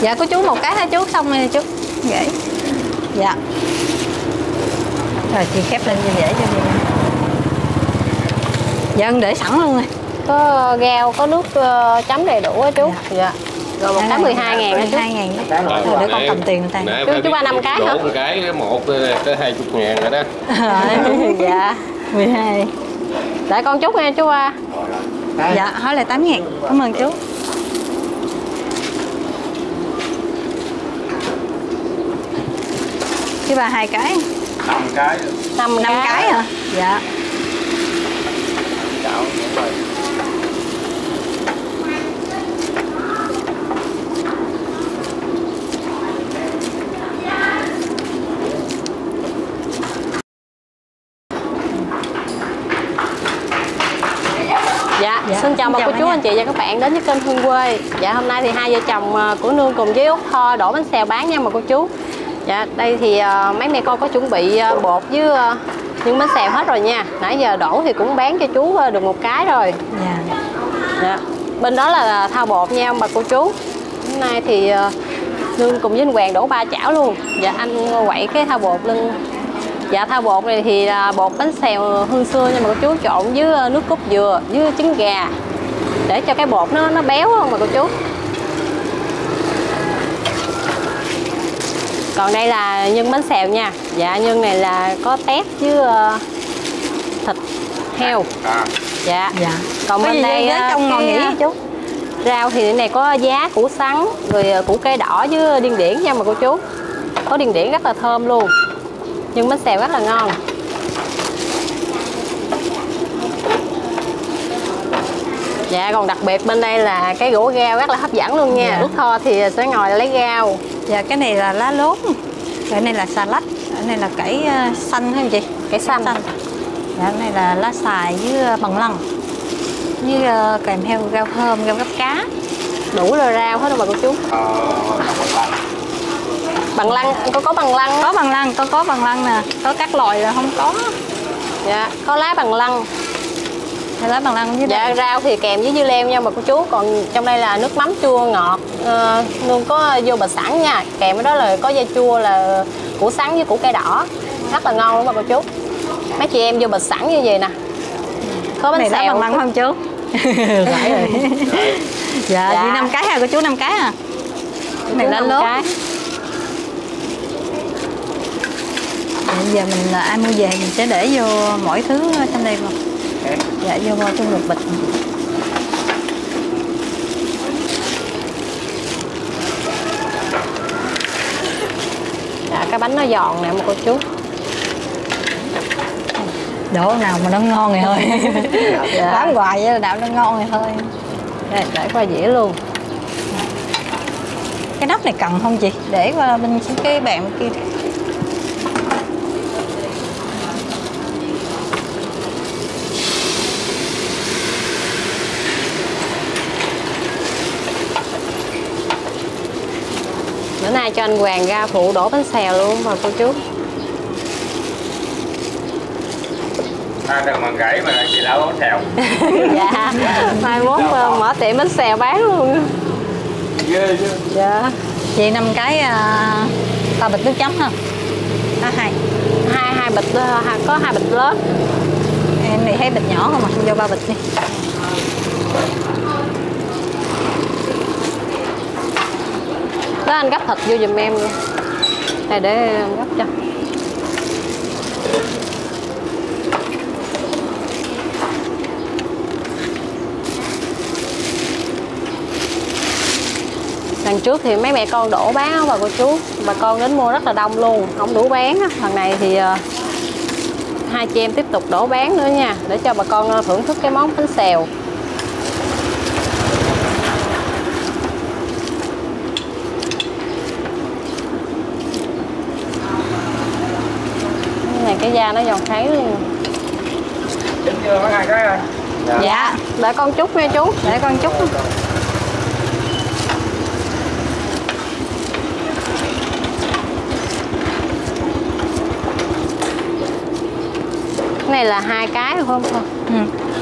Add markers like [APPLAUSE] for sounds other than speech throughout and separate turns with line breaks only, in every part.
dạ của chú một cái thôi chú xong rồi chú gãy dạ. Rồi chị khép lên cho dễ cho chị. Dạ để sẵn luôn rồi.
Có gao có nước ờ, chấm đầy đủ á chú. Dạ rồi một cái 12 ngàn á chú.
12 ngàn đó để con cầm tiền người ta.
Chú- chú ba năm cái hả?
một cái một tới hai chục ngàn rồi đó.
Rồi [LAUGHS]
dạ.
12
để con chút nha chú ba.
Dạ hỏi là 8 ngàn. Cảm ơn chú chú ba hai cái.
Năm cái.
Năm
năm cái. hả dạ.
Chảo
Dạ,
Dạ,
xin chào
xin
bà
chào
cô chú anh chị và các bạn đến với kênh Hương Quê. Dạ, hôm nay thì hai vợ chồng ờ, của Nương cùng với Út Tho đổ bánh xèo bán nha bà cô chú Dạ, đây thì ờ, mấy mẹ con có chuẩn bị ờ, bột với ờ, những bánh xèo hết rồi nha. Nãy giờ đổ thì cũng bán cho chú được một cái rồi.
Dạ.
Dạ. Bên đó là thao bột nha bà cô chú. Hôm nay thì Nương cùng với anh Hoàng đổ ba chảo luôn. Dạ, anh quậy cái thao bột lên. Dạ thao bột này thì là bột bánh xèo hương xưa nhưng mà cô chú trộn với nước cốt dừa với trứng gà. Để cho cái bột nó nó béo không mà cô chú. Còn đây là nhân bánh xèo nha. Dạ nhân này là có tép với ờ, thịt heo.
à
Dạ.
dạ
Còn bên đây ờ,
trong ngồi nghỉ
ờ,
chú
Rau thì này có giá củ sắn rồi củ cây đỏ với điên điển nha mà cô chú. Có điên điển rất là thơm luôn. Nhưng bánh xèo rất là ngon. Dạ còn đặc biệt bên đây là cái gỗ gao rất là hấp dẫn luôn nha.
Dạ.
Út Tho thì sẽ ngồi lấy gao.
Dạ cái này là lá lốt cái này là xà lách cái này là cải ờ, xanh hay chị
Cái xanh.
dạ cái này là lá xài với ờ, bằng lăng với ờ, kèm theo rau thơm rau gấp cá
Đủ rồi rau hết rồi bà cô chú. Bằng lăng, có có bằng lăng.
có bằng lăng có có bằng lăng nè có các loại là không có
Dạ, có lá bằng lăng.
Lá bằng lăng với
Dạ
đây.
rau thì kèm với dưa leo nha bà cô chú Còn trong đây là nước mắm chua ngọt ờ, Luôn có vô bịch sẵn nha. Kèm với đó là có dây chua là củ sắn với củ cây đỏ. Rất là ngon luôn bà cô chú. Mấy chị em vô bịch sẵn như vậy nè. Có bánh
này
xèo.
bằng lăng không chú? [LAUGHS] [LAUGHS] Dạ,
Dạ.
đi năm cái hả cô chú năm cái à cái này lốt.
cái.
bây giờ mình là ai mua về mình sẽ để vô mỗi thứ trong đây vào dạ vô vào trong một bịch
Dạ cái bánh nó giòn nè bà cô chú.
Đổ nào mà nó ngon rồi thôi
Dạ.
bán hoài vậy là đạo nó ngon rồi thôi
Đây, để qua dĩa luôn.
Cái nắp này cần không chị? Để qua bên cái bàn kia
nay cho anh Hoàng ra phụ đổ bánh xèo luôn bà cô chú
à đừng mà gãy mà chị lão bóng xèo. [LAUGHS]
Dạ Mai mốt ờ, mở tiệm bánh xèo bán luôn.
Ghê chứ.
Dạ.
Chị năm cái à, ba bịch nước chấm ha. À, hai.
Hai hai bịch ờ, có hai bịch lớn
em này thấy bịch nhỏ không mà vô ba bịch đi
đó, anh gấp thịt vô giùm em luôn này, để em gấp cho. Lần trước thì mấy mẹ con đổ bán á bà cô chú bà con đến mua rất là đông luôn, không đủ bán á. Lần này thì ờ, hai chị em tiếp tục đổ bán nữa nha, để cho bà con ờ, thưởng thức cái món bánh xèo. Cái này cái da nó giòn khấy luôn.
Chính chưa mấy hai cái rồi
dạ để con chút nha chú.
Để con chút
cái này là hai cái phải không? Thôi
ừ.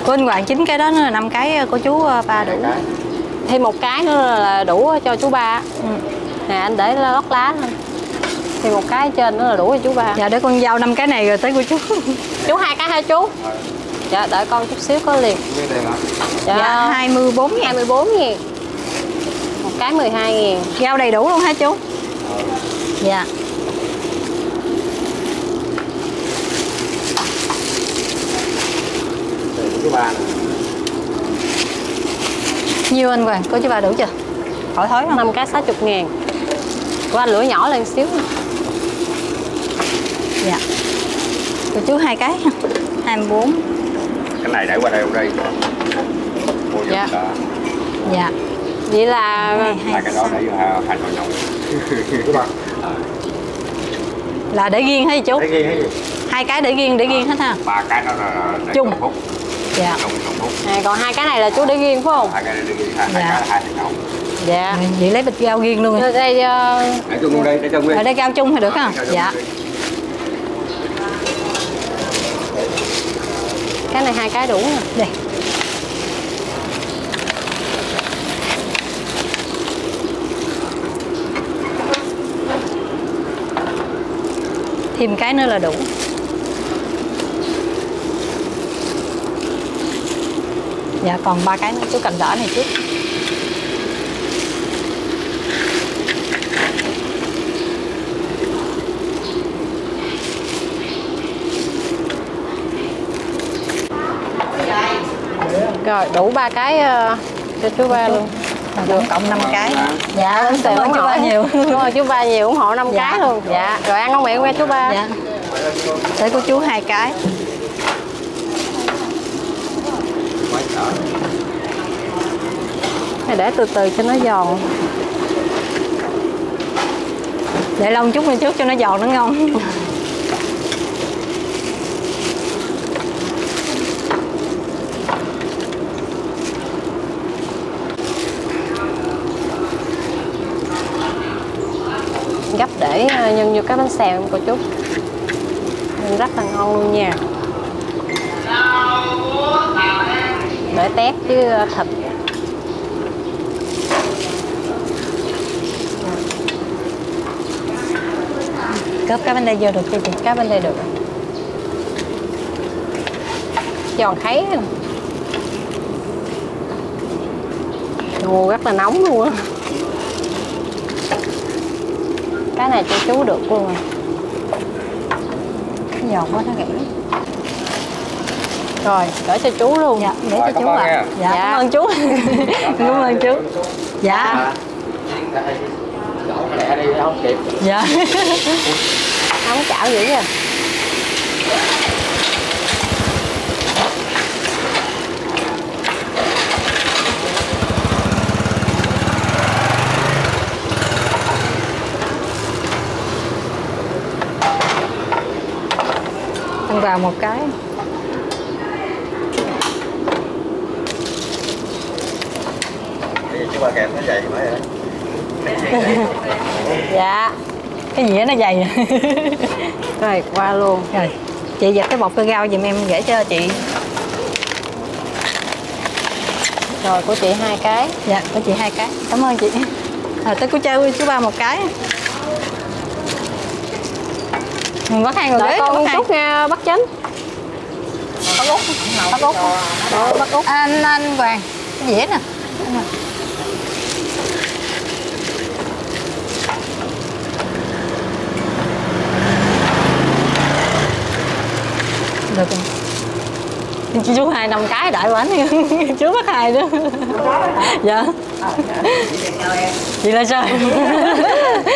của anh Hoàng chín cái đó nó là năm cái của chú à, ba đủ.
Thêm một cái nữa là đủ cho chú ba.
Ừ.
nè anh để lót lá lên thì một cái trên nữa là đủ rồi chú ba.
Dạ để con giao năm cái này rồi tới của chú. [LAUGHS]
Chú hai cái hai chú? Dạ đợi con chút xíu có liền.
Cái này hả?
dạ,
dạ 24 ngàn.
24 nghìn một cái 12 nghìn
giao đầy đủ luôn hả chú? Dạ.
Chú ba
nhiêu anh Hoàng? Cô chú ba đủ chưa? Khỏi thối không?
Năm cái 60 ngàn. Của anh lửa nhỏ lên xíu
dạ của chú hai cái 24
Cái này để qua đây không đây. Mua
Dạ.
đó.
dạ
vậy là
Hai cái đó để vô hai hai. Chú ba. Ờ.
là để riêng hay chú
hay gì?
hai cái để riêng để riêng hết ha
Ba cái đó là để
Chung.
phút.
dạ
Trong trong phút.
à, còn hai cái này là chú để riêng phải không
Hai cái để ghi hai hai
Dạ.
cái hai
dạ
vậy lấy bịch rau riêng luôn rồi
đây ờ,
Để chung luôn đây, để chung đi.
ở đây rau chung thì được
chung
dạ
cái này hai cái đủ nè
đây. Thêm cái nữa là đủ. Dạ còn ba cái nữa chú cầm đỏ này trước
rồi đủ ba cái ờ, cho chú ba luôn.
Rồi tổng cộng 5 cái. Dạ
Cảm
cảm ơn chú ba nhiều.
Cảm ơn chú ba nhiều ủng hộ năm
Dạ.
cái luôn. Dạ. Rồi ăn ngon miệng nha chú ba.
Dạ. Để của chú hai cái.
Này để từ từ cho nó giòn.
Để lông chút lên trước cho nó giòn nó ngon
gấp để nhân vô cái bánh xèo của chú. Nên rất là ngon luôn nha. Để tép chứ ờ, thịt.
Cướp cái bên đây vô được chưa chị?
Cái bên đây được. Giòn kháy. Ồ, rất là nóng luôn á. Cái này cho chú được luôn rồi
cái giòn quá nó gãy
rồi gửi cho chú luôn
dạ để
Rồi,
cho chú ạ dạ,
Dạ.
cảm ơn chú cảm ơn chú dạ
Đổ lẹ đi không kịp.
dạ
nóng chảo dữ rồi
vào một cái.
Chú ba kèm nó dày mới rồi. [LAUGHS]
dạ.
Cái dĩa nó dày. [LAUGHS]
Rồi qua luôn.
Rồi. Chị giặt cái bột cơ rau giùm em gửi cho chị.
Rồi của chị hai cái.
Dạ của chị hai cái. Cảm ơn chị. Rồi tới của chơi chú ba một cái mình bắt người
đợi
ghế
con chút nha bắt chánh.
Bắt út bắt út Đó, bắt út anh anh hoàng. Cái dĩa nè? Được rồi. Chị chú hai năm cái đợi bánh [LAUGHS] chú bắt hai nữa dạ. Chị là sao [LAUGHS]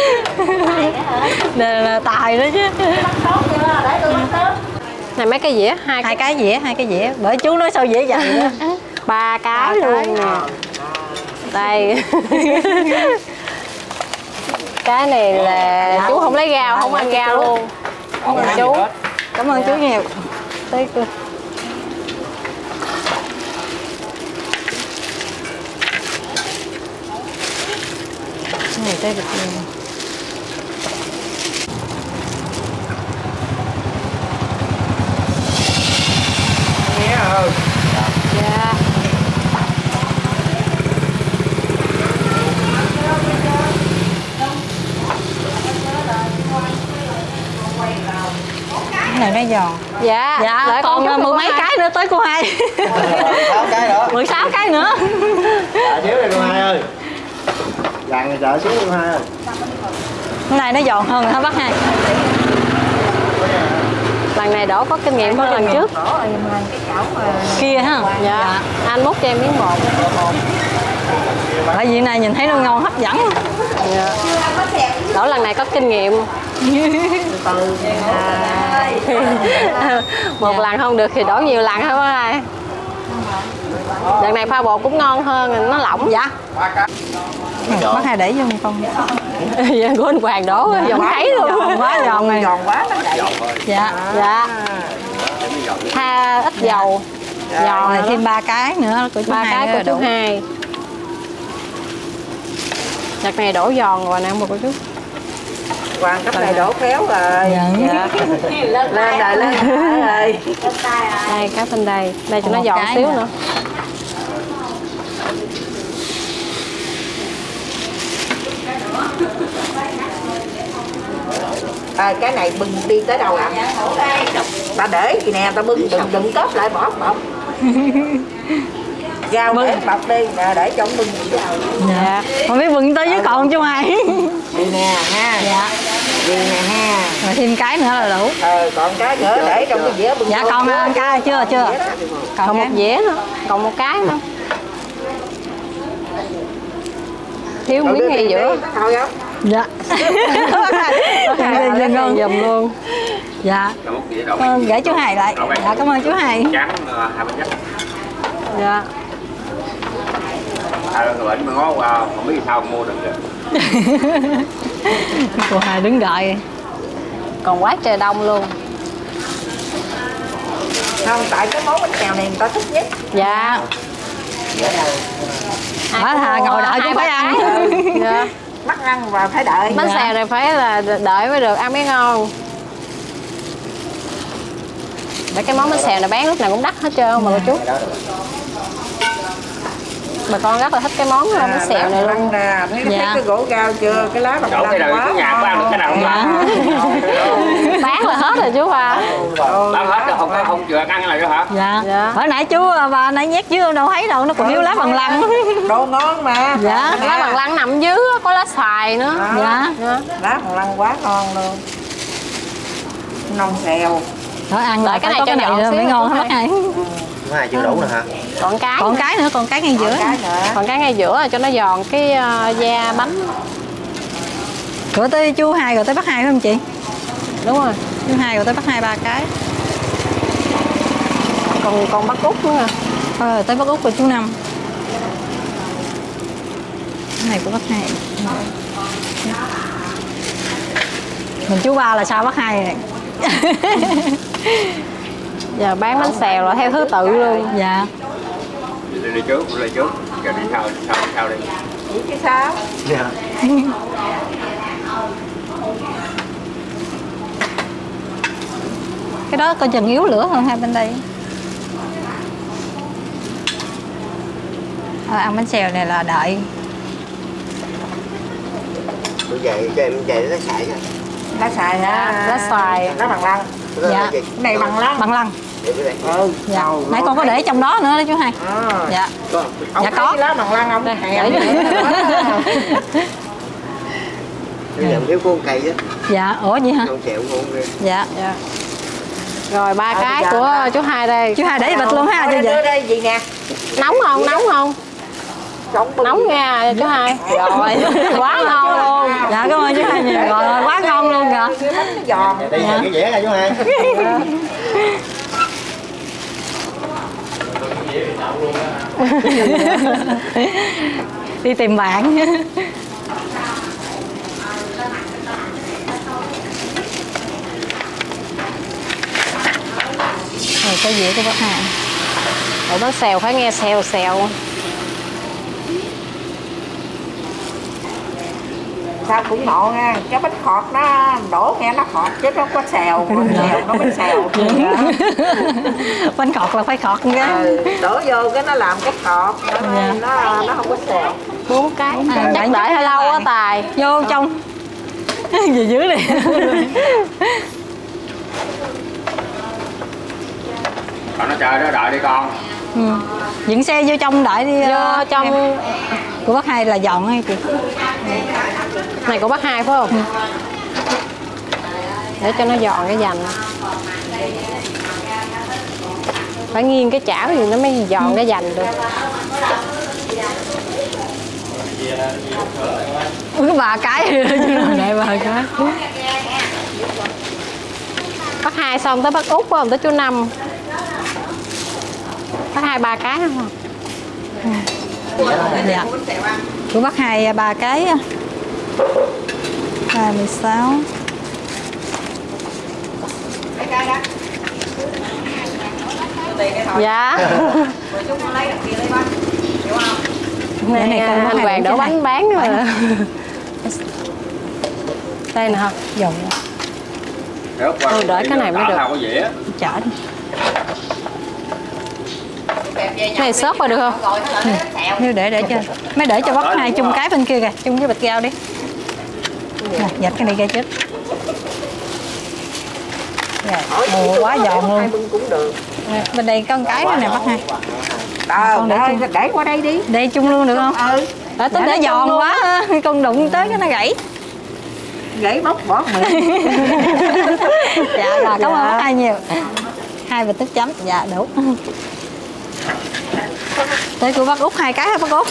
[LAUGHS] nè là tài đó chứ.
Này mấy cái dĩa? Hai
hai cái. dĩa hai cái dĩa. Bởi chú nói sao dễ đó [LAUGHS]
ba cái luôn nè đây. [LAUGHS] Cái này là chú không lấy rau không ăn rau luôn.
Không
ơn chú.
cảm ơn chú nhiều. Tới cô. Này tới được cái giòn
dạ
dạ
Để
còn mười mấy
hai.
cái nữa tới cô hai.
Sáu cái đó
16 cái nữa.
Dạ xíu đây cô hai ơi. Dặn chợ xíu cô hai ơi.
Cái này nó giòn hơn hả bác hai?
Lần này đổ có kinh nghiệm hơn lần trước.
Kia ha?
Dạ. Anh múc cho em miếng bột.
Bởi vì này nhìn thấy nó ngon hấp dẫn.
Dạ. đổ lần này có kinh nghiệm [LAUGHS] một lần không được thì đổ nhiều lần hả bác hai lần này pha bột cũng ngon hơn nó lỏng.
Dạ. Bác hai để vô con. [LAUGHS]
Dạ của anh Hoàng đổ giòn thấy luôn.
Giòn quá giòn này
giòn quá nó đậy
dạ.
Dạ. Tha ít dầu. Giòn
rồi thêm ba cái nữa của
ba cái của chú hai. Đợt này đổ giòn rồi nè một cô chú
hoàng cấp này đổ khéo rồi.
Dạ.
lên rồi lên rồi
đây cái bên đây. Đây cho nó giòn xíu nữa.
À, cái này bưng đi tới đâu ạ? Ta để gì nè ta bưng đừng đừng cớp lại bỏ bọc [LAUGHS] giao để bọc đi nè để trong bưng. Gì vào
dạ. Không biết vừng tới với còn chú hai
đi nè ha.
Dạ
đi nè ha
rồi thêm cái nữa là đủ.
Ờ còn cái nữa để trong cái dĩa bưng
dạ còn ờ, cái chưa chưa.
còn
còn
một dĩa nữa. Còn một cái nữa. Thiếu
Rồi
miếng ngay giữa.
dạ. [LAUGHS]
Dạ,
dừng luôn
dùm luôn.
Dạ.
Rồi đậu
Ờ, gửi chú hai lại. Dạ cảm ơn chú hai
trắng ờ, hai
dạ.
À rồi bệnh mà ngó qua không biết sao mua được kìa [LAUGHS]
cô hai đứng đợi.
Còn quá trời đông luôn.
Không tại cái món bánh xèo này người ta thích nhất.
Dạ.
Ở thà ngồi đợi cũng phải ăn.
dạ. [LAUGHS]
mắc ăn và phải đợi
bánh
Dạ.
xèo này phải là đợi mới được. Ăn mới ngon. Để cái món bánh xèo này bán lúc nào cũng đắt hết trơn mà cô chú bà con rất là thích cái món bánh xèo này luôn.
ăn nè thấy, thấy
Dạ.
cái gỗ cao chưa? Cái lá bằng
đậu
lăng quá.
cái nhà có ăn được cái nào không
Dạ.
bán là hết rồi chú à
bán hết rồi không có không chừa ăn là nữa hả?
Dạ.
Dạ.
hồi nãy chú bà nãy nhét chứ đâu thấy đâu nó còn yếu lá bằng lăng.
Đồ ngon mà.
Dạ.
lá bằng lăng nằm dưới có lá xoài nữa.
Dạ.
Lá bằng lăng quá ngon luôn. Nông xèo.
Thôi ăn lại
cái này
này
cho
này
xíu
mới ngon hết bác hai
cô hai chưa đủ nè hả?
Còn cái
còn
nữa.
cái nữa còn cái ngay giữa.
cái nữa.
Còn cái ngay giữa cho nó giòn cái ờ, da bánh.
Rồi tới chú hai rồi tới bác hai phải không chị?
Đúng rồi.
Chú hai rồi tới bác hai ba cái.
Còn còn bắt út nữa
thôi rồi tới bác út rồi chú năm. Cái này của bác hai. Mình chú ba là sao bác hai này [LAUGHS]
giờ bán bánh xèo là theo thứ tự luôn.
Dạ.
Đi, đi trước đi trước. Giờ đi sau đi sau đi. Sau đi
cái sao?
Dạ. [LAUGHS]
Cái đó coi chừng yếu lửa hơn hai bên đây. Thôi, ăn bánh xèo này là đợi.
Tôi về cho em về nó xài nha.
Lá xài hả?
Lá xoài.
lá bằng lăng
Dạ.
cái này bằng lăng.
Bằng lăng.
Ừ
dạ. nãy con có để trong đó nữa đó chú hai.
À.
dạ.
Có.
ông
Dạ có.
lá bằng lăng ông?
Đây, để
Cái [LAUGHS] giờ thiếu con cây đó
dạ ủa vậy hả?
con chẹo ngon ghê
dạ.
Dạ. rồi ba
Ờ,
cái
bây
của chú hai đây.
Chú hai để bịch luôn ha cho
đưa
vậy
đây gì nè.
Nóng không? Nóng không. Nóng nha chú hai. Rồi. [LAUGHS] Quá ngon luôn.
Dạ cảm ơn chú hai nhiều. Rồi quá ngon luôn dạ
giòn.
Đây là cái dẻ ra chú hai.
Đi tìm bạn. Rồi cái dĩa của bác hai.
Ủa bánh xèo phải nghe xèo xèo
sao cũng ngộ nha cái bánh khọt nó đổ nghe nó khọt chứ nó không có xèo bánh xèo nó bánh xèo. [LAUGHS]
Bánh khọt là phải khọt cái
ừ, đổ vô cái nó làm cái khọt nó,
Dạ.
nó, nó không có xèo.
Bốn cái.
À,
chắc đợi hơi lâu
là-
á tài.
Vô trong. [LAUGHS] Gì dưới đi [LAUGHS]
còn nó chờ đó đợi đi con.
Ừ. dựng xe vô trong đợi đi
vô
ờ,
trong.
của bác hai là dọn hay chị
này của bác hai phải không? Để cho nó giòn cái dành. Phải nghiêng cái chảo thì nó mới giòn cái dành được.
Ui, bà cái [LAUGHS] này bà cái.
Bác hai xong tới bác út phải không? Tới chú năm. Bác hai ba cái không
dạ. Của bác hai ba cái. 26
Cái cái đó. Tiền cái thôi.
dạ
Rồi chúng con lấy được kia lấy bánh. Hiểu không?
Để này coi bác
anh hoàng đổ
này.
bánh bán rồi đây nè
Rớt qua
Ừ, đợi cái này mới được.
Chở đi
cái này xốp vào được không
xèo.
nếu để để cho mấy để cho bác hai chung cái bên kia kìa chung với bịch rau đi nè dạch cái này ra trước Dạ, ồ, quá giòn luôn
bưng cũng được.
Nè, bên đây có một cái nữa nè bác hai
Ờ,
Con để
để,
chung.
để qua đây đi.
đây chung luôn được không
Ừ.
Để tính
Để
giòn
luôn.
quá [LAUGHS] con đụng tới cái nó gãy
Gãy bóc bỏ miệng. [LAUGHS]
dạ là cảm ơn
Dạ.
bác hai nhiều hai bịch nước chấm dạ đủ tới của bác út hai cái hả bác út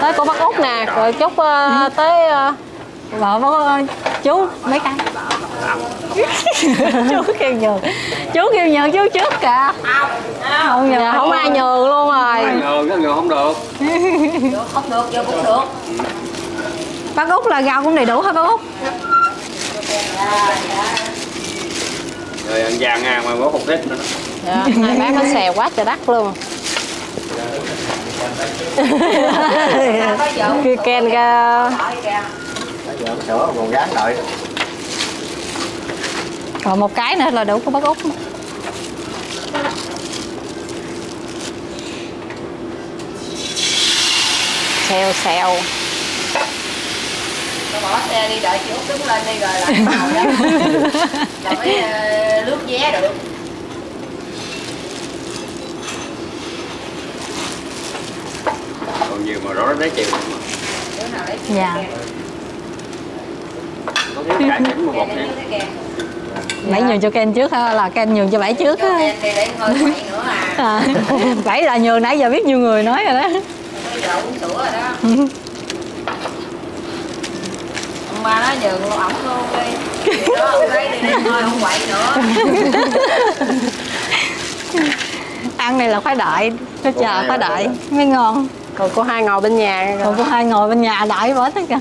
tới của bác út nè rồi chút ờ, tới ờ,
vợ bác ơi chú mấy cái? [LAUGHS] Chú kêu nhường. Chú kêu nhường chú trước kìa. Không nhường
dạ, không ai nhường luôn rồi.
Ngờ cái ngờ không được.
Không được, giờ cũng được.
bác út là rau cũng đầy đủ hả bác út?
Rồi ăn vàng ngang mà có một lít nữa.
Dạ, hai bán bánh xèo quá trời đắt luôn. [LAUGHS] Kia ken ra
giờ có sữa còn gán đợi.
Còn một cái nữa là đủ của bác út.
Xèo xèo.
Nó bỏ xe đi đợi chị Út đứng lên đi rồi lại vào đó. Là mới lướt vé được.
Còn nhiều mà rõ
lấy
dạ
Có thiếu cả chỉnh một bột
cái
nha
kìa.
Bảy nhường cho Ken trước ha là Ken nhường cho bảy trước ha
em đi để hơi quậy nữa à.
bảy là nhường nãy giờ biết nhiều người nói rồi đó.
Ông ba nó nhường ổng luôn đi. Vậy đó, ông lấy đi đi, thôi không quậy nữa.
ăn này là phải đợi nó chờ phải đợi mới ngon
còn cô hai ngồi bên nhà
còn cô hai ngồi bên nhà đợi bớt hết kìa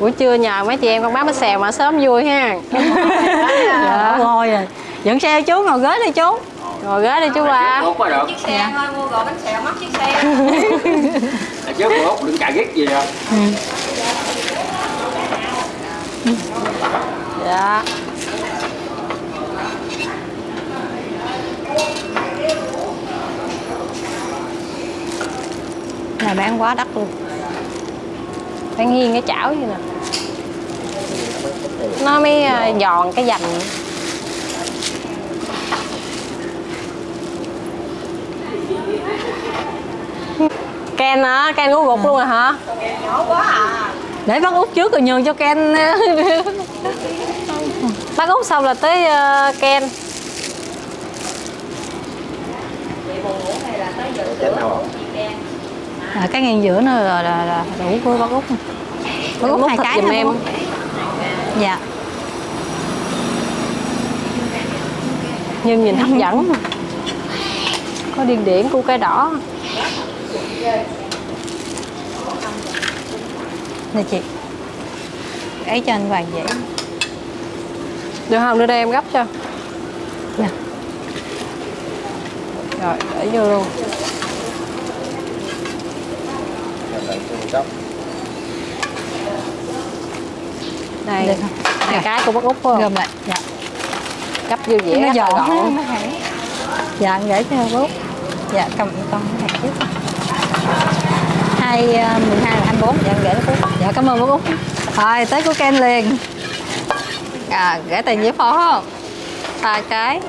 buổi trưa nhờ mấy chị em con bán bánh xèo mà sớm vui ha. [LAUGHS]
Dạ ngồi rồi dẫn xe chú ngồi ghế đi chú.
Ngồi ghế đi chú ba
Chiếc xe thôi, mua gò bánh xèo mắc chiếc xe.
Của Út đừng cà ghét gì đâu.
Dạ.
Này bán quá đắt luôn
phải nghiêng cái chảo như nè nó mới à, giòn cái dành Ken hả? Ken ngủ gục luôn rồi hả?
Nhỏ quá à.
để bác út trước rồi nhường cho Ken [LAUGHS]
Bác út xong là tới ờ, Ken
Vậy buồn ngủ hay là tới giờ
à, cái ngang giữa nó là, là, là đủ của bác út bác út hai cái
em.
dạ.
Nhưng nhìn hấp dẫn Có điên điển của cái đỏ.
Nè chị. Ấy cho anh vàng dễ
Được không? Đưa đây em gấp cho.
Nè
Rồi, để vô luôn
Chốc
Đây,
được Rồi,
cái của bác út phải không?
gom lại. Dạ.
Gấp vô dĩa
nó giòn
gọn
dạ anh gửi cho bố dạ cầm con cái này trước. Hai ờ, mười hai là anh bốn. Dạ anh gửi cho bố dạ cảm ơn bố út rồi tới của Ken liền. À gửi tiền với phó không? Ba cái.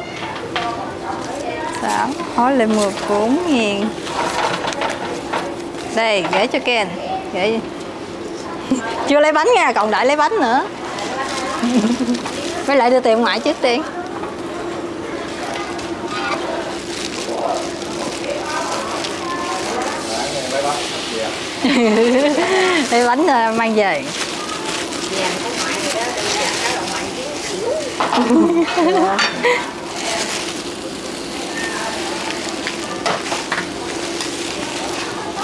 Sáu. Hỏi lại 14 nghìn. Đây gửi cho Ken gửi chưa lấy bánh nha còn đợi lấy bánh nữa. Với lại đưa tiền ngoại trước tiên. [LAUGHS] Lấy bánh ờ, mang về [LAUGHS]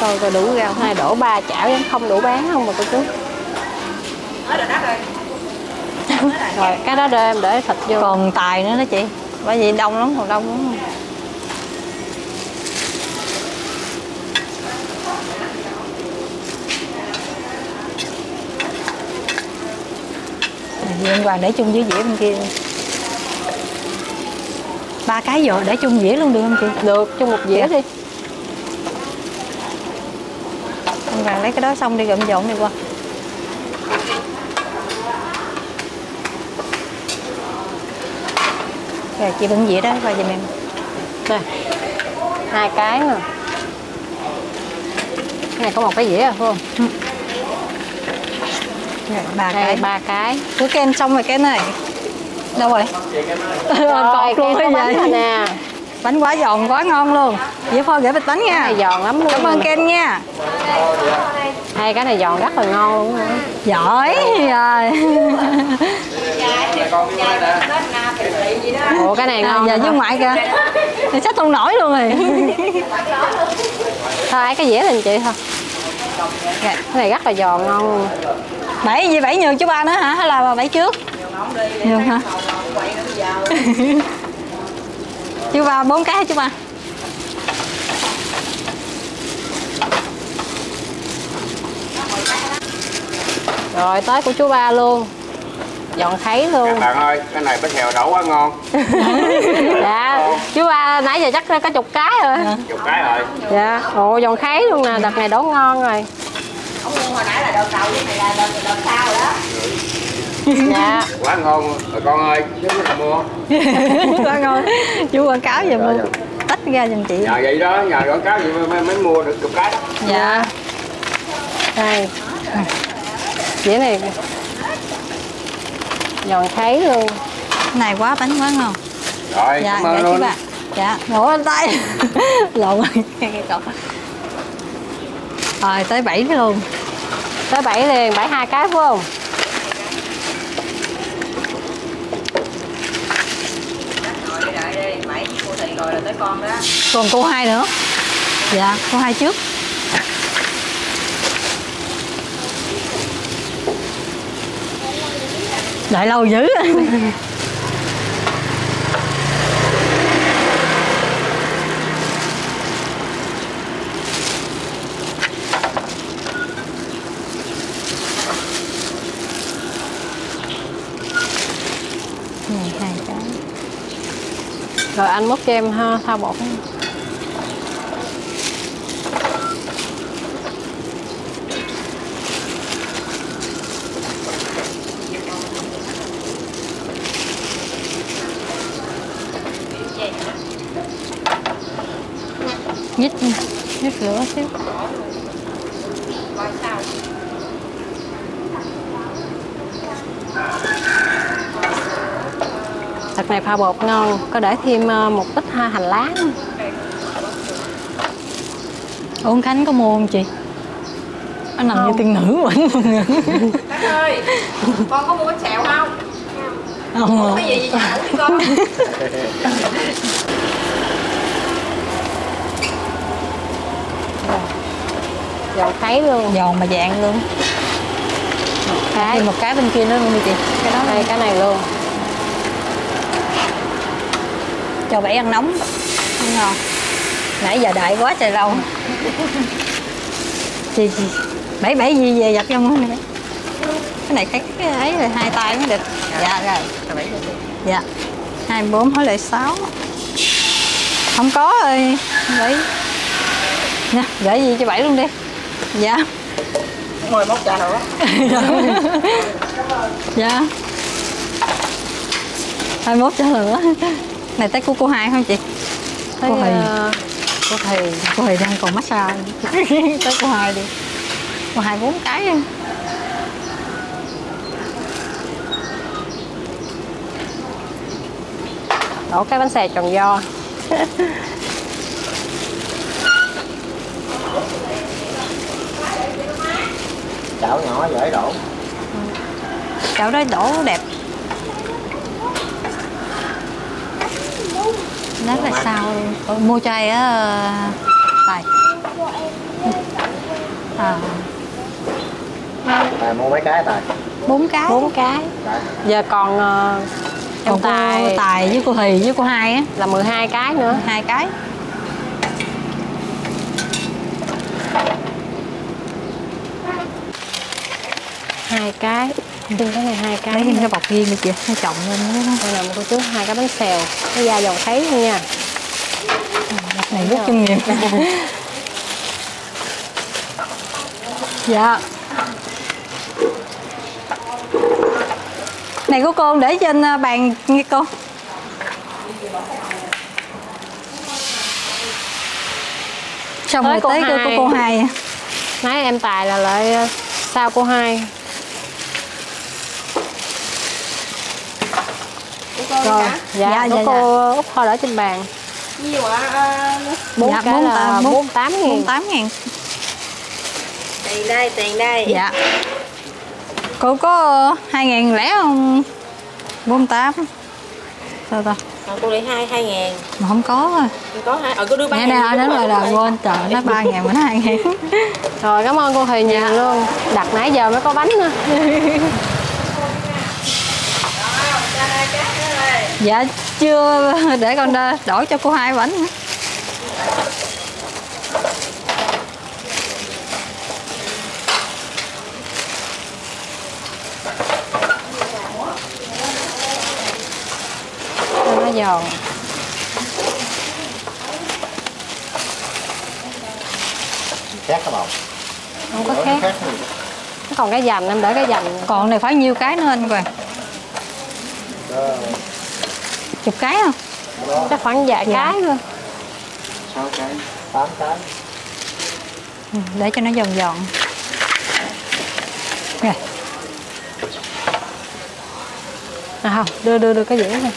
coi coi đủ rau hai đổ ba chảo em không đủ bán không mà cô chú. [LAUGHS] Rồi cái đó để em để thịt vô.
Còn tài nữa đó chị. Bởi vì đông lắm còn đông lắm. Anh Hoàng để chung với dĩa bên kia. Ba cái rồi để chung dĩa luôn được không chị?
Được chung một dĩa
Dạ.
đi
anh Hoàng lấy cái đó xong đi gậm dọn đi qua. Rồi chị bưng dĩa đó qua giùm em.
Đây hai cái nè. Cái này có một cái dĩa à phải không?
Rồi ba
đây
cái.
ba cái.
Của kem xong rồi cái này đâu rồi?
Rồi
cọt luôn
cái
hay
bánh
vậy?
nè.
Bánh quá giòn quá ngon luôn dĩa phơ gửi bịch bánh
cái
nha
này giòn lắm luôn.
Cảm ơn kem nha.
Hai cái này giòn rất là ngon luôn á.
giỏi rồi.
Ủa cái này
à,
ngon hả?
với ngoại kìa. Thì sách không nổi luôn rồi.
Thôi ấy cái dĩa lên chị thôi. Cái này rất là giòn ngon luôn.
Bảy gì bảy nhường chú ba nữa hả? Hay là bảy trước? Nhường hả? Chú ba bốn cái hả chú ba
rồi tới của chú ba luôn. Giòn kháy luôn.
Các bạn ơi cái này bánh xèo đậu quá ngon. [LAUGHS]
Dạ chú ba nãy giờ chắc có chục cái rồi.
Chục cái rồi.
Dạ ồ giòn kháy luôn nè đợt này đổ ngon rồi.
Ông mua hồi nãy là đợt đầu với này là đợt, đợt sau đó.
Dạ.
Quá ngon rồi con ơi chứ mà mua. [LAUGHS]
Quá ngon. Chú quảng cáo giùm luôn tách ra giùm chị.
Nhờ vậy đó nhờ quảng cáo gì mới, mới, mới mua được chục cái đó.
Dạ.
Đây dĩa này. Giòn kháy luôn.
Cái này quá bánh quá ngon.
Rồi
dạ
cảm
dạ
ơn
chú
luôn
ba dạ. Ngủ lên tay lộn rồi rồi tới bảy luôn.
Tới bảy liền bảy hai cái phải không?
Rồi đợi đi, bảy cô thị rồi là tới con đó.
Còn cô hai nữa. Dạ cô hai trước đợi lâu dữ. Hai cái.
Rồi anh múc cho em ha thao bột
nhích nhích lửa xíu
thật này pha bột ngon có để thêm ờ, một ít ha hành lá
Ủa Khánh có mua không chị? Nó nằm như tiên nữ vẫn luôn.
Khánh ơi con có mua bánh xèo không?
Không à.
cái gì gì nhậu đi con
giòn kháy luôn.
Giòn mà dạng luôn.
Cái.
Một cái bên kia nữa luôn đi chị. Cái đó.
Đây cái này luôn
cho bảy ăn nóng. Không ngon Nãy giờ đợi quá trời lâu. Chị chị Bảy bảy gì về giặt trong cái này Cái này cái, cái ấy là hai tay mới được. Dạ rồi Dạ. Hai bốn hỏi lại sáu. Không có rồi. Bảy Nha gửi gì cho bảy luôn đi. Dạ.
11 trà nữa. [LAUGHS]
Dạ. 21 trả nữa này tới của cô hai không chị?
Thấy,
Cô Hì.
ờ, cô Hì
cô Hì đang còn massage. [LAUGHS] Tới cô hai đi. Cô hai bốn cái đi.
đổ cái bánh xèo tròn do
chảo nhỏ dễ đổ.
Chảo đó đổ đẹp rất là sao? Mua cho ai á tài. À,
à, mua mấy cái tài?
Bốn cái.
Bốn cái. Giờ còn ờ, em
còn cô
tài.
Tài với cô hì với cô hai á.
Là 12 cái nữa.
Hai cái.
Hai cái thêm cái này hai cái
lấy thêm cái bọc riêng đi chị hai chồng lên đó.
đây là một cô chú hai cái bánh xèo. Cái da giòn thấy luôn nha.
Này rút kinh nghiệm. [LAUGHS] Dạ. Này của cô để trên à, bàn nghe cô. Xong
Tới
rồi tới cô, cô,
hai.
cô hai.
Nãy em tài là lại ờ, sao cô hai rồi dạ,
Dạ,
của
dạ,
cô út kho đỡ trên bàn.
Nhiều ạ
bốn
Dạ,
cái là
bốn-
tám nghìn
bốn tám ngàn.
Tiền đây tiền đây.
Dạ. Cô có hai ngàn lẻ không? Bốn tám. Sao ta?
Còn cô lấy hai hai ngàn.
Mà không có rồi
có hai ở cô đưa ba
Nè nè nó rồi là quên trời nó ba ngàn mà nó hai ngàn. [LAUGHS]
Rồi cảm ơn cô Thùy nhiều luôn. Đặt nãy giờ mới có bánh nữa
dạ chưa [LAUGHS] để con đo- đổi cho cô hai bánh
cho nó giòn.
Khác các bạn.
Không có khác. còn cái dành em để cái dành.
Còn này phải nhiêu cái nữa anh
Đó,
chục cái không?
Chắc khoảng vài
Dạ.
cái thôi.
Sáu cái tám cái.
Ừ, để cho nó giòn giòn. Rồi.
À không đưa đưa đưa cái dĩa này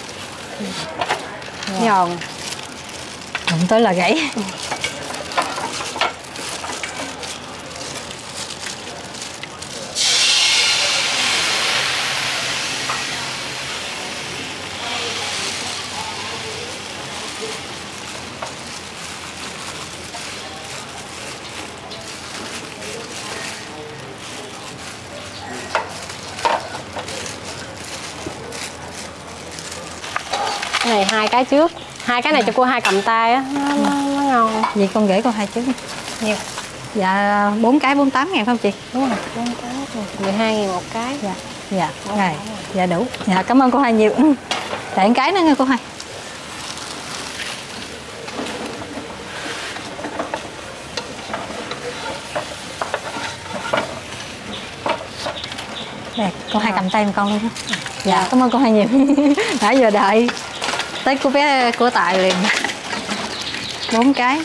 giòn.
Đụng tới là gãy
hai cái trước. Hai cái này cho cô hai cầm tay á. Nó, nó, nó ngon.
Vậy con gửi con hai chứ.
Nhiều.
Dạ bốn cái bốn tám ngàn phải không chị?
Đúng rồi bốn cái. Mười hai nghìn một cái.
Dạ dạ rồi dạ đủ. Dạ cảm ơn cô hai nhiều. [LAUGHS] Để cái nữa nha cô hai. Đây, cô hai cầm tay một con luôn ha. Dạ, cảm ơn cô hai nhiều. [LAUGHS] Nãy giờ đợi tới cô bé của Tài liền. Bốn cái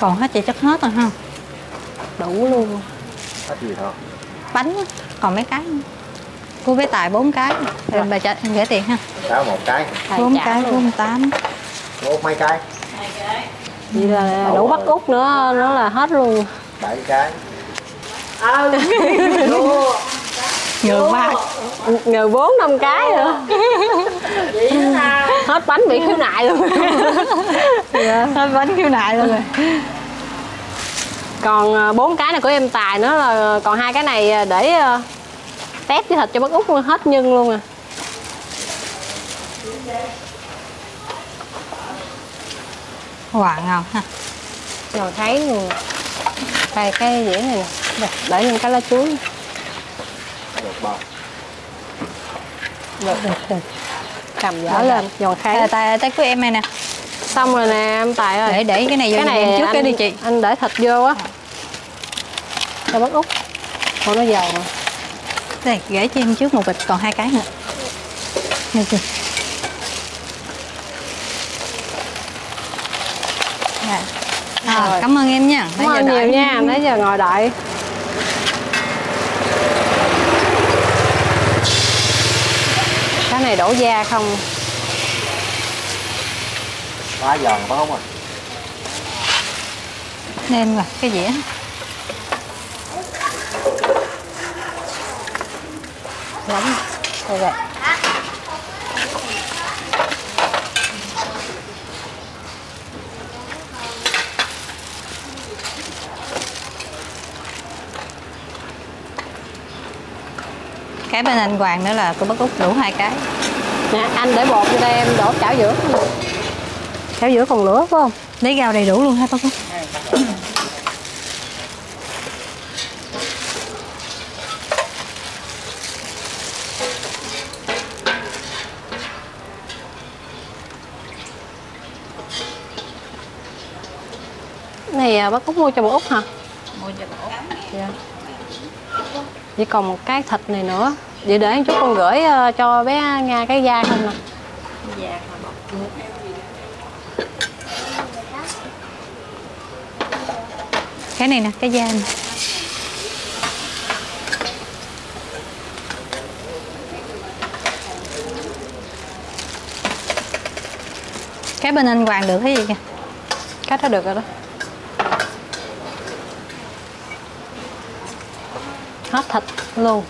Còn hết chị chắc hết rồi ha.
đủ luôn
hết gì thôi
Bánh còn mấy cái nữa. Cô bé Tài bốn cái. Rồi bà em gửi tiền ha.
sáu một cái
Bốn
trả
cái, bốn tám.
một mấy cái
vậy là đủ bắt út nữa nó là hết luôn
bảy cái [LAUGHS]
Ngược ba.
ngờ bốn năm cái nữa [LAUGHS] hết bánh bị khiếu nại luôn [LAUGHS]
Dạ, bánh khiếu nại luôn rồi.
còn ờ, bốn cái này của em tài nữa là còn hai cái này ờ, để ờ, tép với thịt cho bác út luôn, hết nhân luôn à.
Wow ngon ha.
Rồi thấy luôn. Đây cái dĩa này nè. Để lên cái lá chuối.
Được.
Được cầm dở lên. giòn kháy
tay, tay của em này nè
xong rồi nè em tài ơi.
Để để cái này vô
cái này
em trước
anh,
cái đi chị.
anh để thịt vô á. Cho bác út. Ủa nó dầu mà
Đây gửi cho em trước một bịch còn hai cái nữa. Nghe chưa? Dạ. À,
Rồi.
cảm ơn em nha.
Cảm ơn nhiều
đợi.
nha nãy giờ ngồi đợi. Cái này đổ da không
quá giòn phải không à
Nên rồi cái dĩa
lắm rồi vậy?
Cái bên anh Hoàng nữa là tôi bắt út đủ hai cái.
Nè anh để bột vô đây em đổ chảo giữa chảo giữa còn lửa phải không?
Lấy rau đầy đủ luôn ha bác út
này à, bác út mua cho bác út hả?
Mua cho bổ
dạ. Chỉ còn một cái thịt này nữa. Vậy để chút con gửi ờ, cho bé nga cái da không nè
da mà bọc
cái này nè, cái da này Cái bên anh Hoàng được cái gì kìa?
Cách đó được rồi đó. Hết thịt luôn
luôn.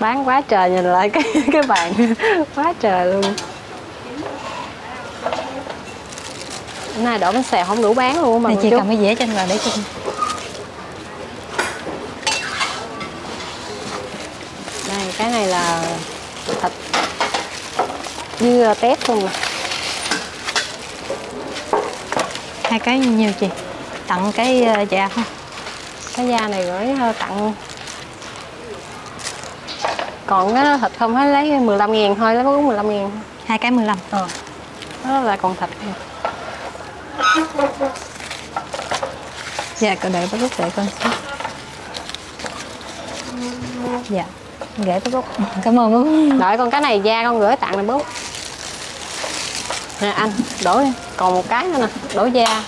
Bán quá trời nhìn lại cái cái bàn. [LAUGHS] Quá trời luôn. Này đổ bánh xèo không đủ bán luôn mà
Này chị cầm cái dĩa cho anh vào để cho
đây cái này là thịt ờ, tép luôn nè.
Hai cái như nhiêu chị. Tặng cái ờ, da không?
Cái da này gửi ờ, tặng. Còn cái thịt không phải lấy 15 ngàn thôi lấy có 15 ngàn
Hai cái 15
ờ. đó là còn thịt
Dạ con đợi bác út đợi con xíu Dạ Gửi bác út Cảm ơn bác.
Đợi con cái này da con gửi tặng này bố nè anh đổ đi. Còn một cái nữa nè đổ da.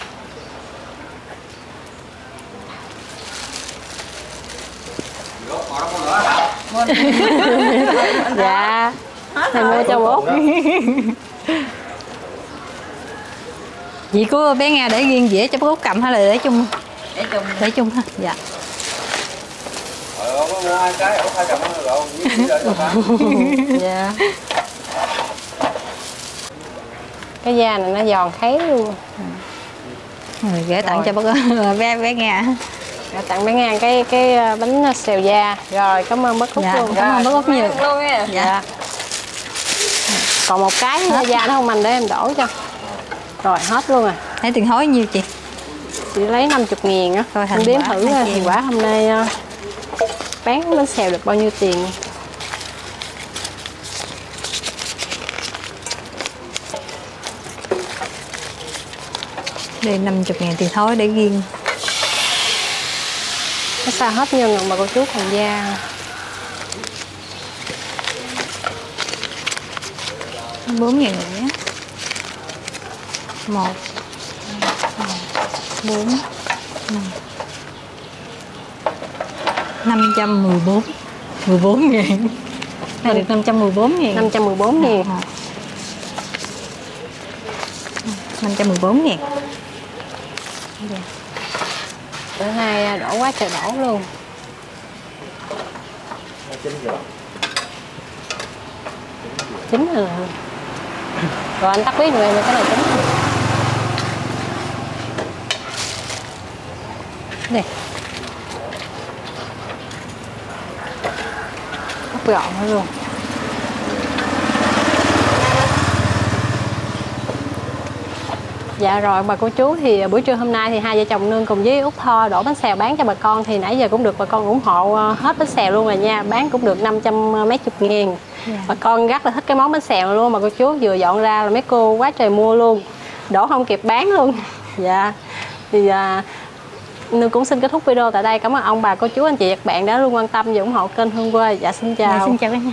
[LAUGHS] Dạ. Này mua cho bố [LAUGHS]
Chị của bé Nga để riêng dĩa cho bác út cầm hay là để chung?
Để chung.
Để chung ha Dạ.
Ờ, có mua hai cái, ủa hai cầm rồi [LAUGHS]
dạ. Cái da này nó giòn kháy luôn.
Rồi, gửi tặng cho bác [LAUGHS] bé bé Nga.
Dạ, tặng bé ngang cái cái ờ, bánh xèo da. Rồi cảm ơn bác út
Dạ,
luôn.
cảm ơn bác út nhiều.
luôn nha.
Dạ. Còn một cái da nó không anh để em đổ cho rồi hết luôn à
Lấy tiền hối nhiêu chị?
Chị lấy 50 ngàn á.
Rồi, thành
đếm thử thành quả hôm nay ờ, bán bánh xèo được bao nhiêu tiền.
Đây 50 ngàn tiền thối để riêng
nó sao hết nhân rồi mà cô chú còn da
bốn ngàn nữa một hai, bốn năm. Năm trăm mười bốn. mười bốn ngàn là được năm trăm mười bốn ngàn
514 ngàn
năm trăm mười bốn ngàn
bữa nay đổ quá trời đổ luôn.
Chín
rồi rồi anh tắt bếp rồi cái này chín
đây Ốc gọn nữa luôn
Dạ rồi bà cô chú thì buổi trưa hôm nay thì hai vợ chồng nương cùng với Út Tho đổ bánh xèo bán cho bà con thì nãy giờ cũng được bà con ủng hộ ờ, hết bánh xèo luôn rồi nha. Bán cũng được 500 mấy chục nghìn bà con rất là thích cái món bánh xèo này luôn bà cô chú vừa dọn ra là mấy cô quá trời mua luôn. Đổ không kịp bán luôn. [LAUGHS] Dạ. Thì à, nương cũng xin kết thúc video tại đây. Cảm ơn ông bà cô chú anh chị và các bạn đã luôn quan tâm và ủng hộ kênh Hương Quê. Dạ xin chào.
Dạ, xin chào cả nhà